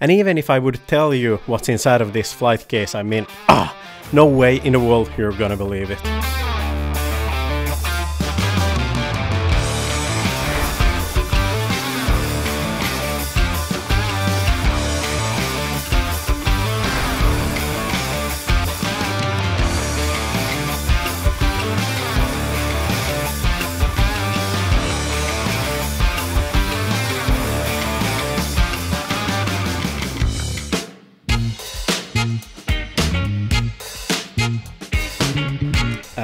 And even if I would tell you what's inside of this flight case, I mean, ah, no way in the world you're gonna believe it.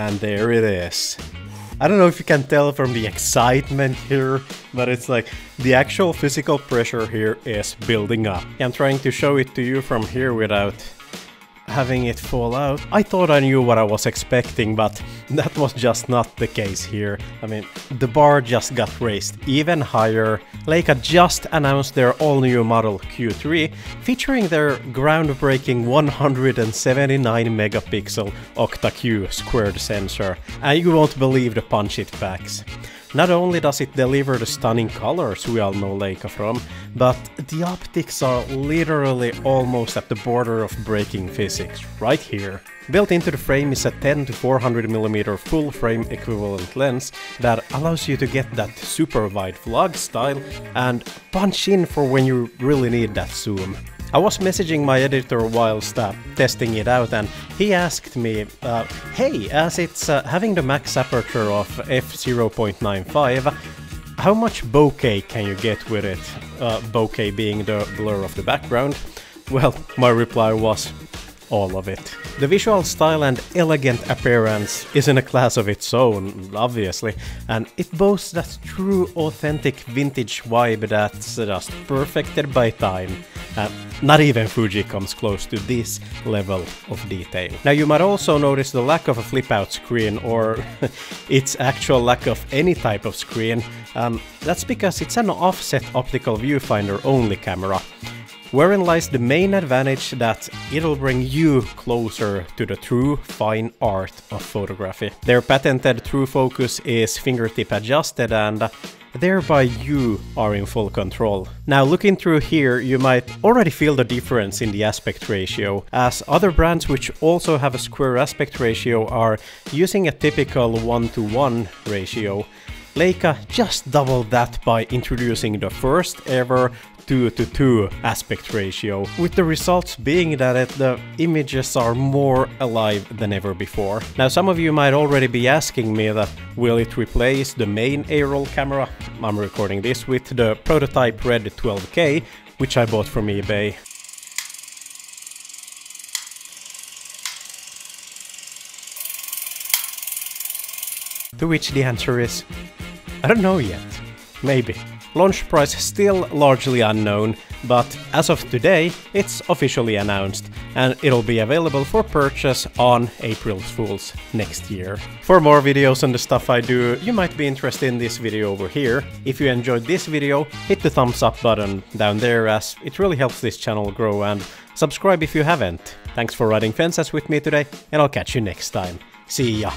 And there it is. I don't know if you can tell from the excitement here, but it's like the actual physical pressure here is building up. I'm trying to show it to you from here without having it fall out. I thought I knew what I was expecting, but that was just not the case here. I mean, the bar just got raised even higher. Leica just announced their all-new model Q3, featuring their groundbreaking 179 megapixel Octa-Q squared sensor, and you won't believe the punch it packs. Not only does it deliver the stunning colors we all know Leica from, but the optics are literally almost at the border of breaking physics, right here. Built into the frame is a 10 to 400mm full frame equivalent lens that allows you to get that super wide vlog style and punch in for when you really need that zoom. I was messaging my editor whilst uh, testing it out and he asked me, uh, hey, as it's uh, having the max aperture of f0.95, how much bokeh can you get with it? Uh, bokeh being the blur of the background. Well, my reply was, all of it. The visual style and elegant appearance is in a class of its own, obviously, and it boasts that true authentic vintage vibe that's just perfected by time. Uh, not even Fuji comes close to this level of detail. Now you might also notice the lack of a flip out screen or its actual lack of any type of screen. Um, that's because it's an offset optical viewfinder only camera wherein lies the main advantage that it'll bring you closer to the true fine art of photography. Their patented true focus is fingertip adjusted and thereby you are in full control. Now looking through here you might already feel the difference in the aspect ratio, as other brands which also have a square aspect ratio are using a typical 1 to 1 ratio. Leica just doubled that by introducing the first ever 2 to 2 aspect ratio, with the results being that it, the images are more alive than ever before. Now some of you might already be asking me that will it replace the main A-roll camera? I'm recording this with the prototype Red 12K, which I bought from eBay. To which the answer is, I don't know yet. Maybe. Launch price still largely unknown, but as of today, it's officially announced, and it'll be available for purchase on April Fools next year. For more videos on the stuff I do, you might be interested in this video over here. If you enjoyed this video, hit the thumbs up button down there as it really helps this channel grow and subscribe if you haven't. Thanks for riding fences with me today, and I'll catch you next time. See ya!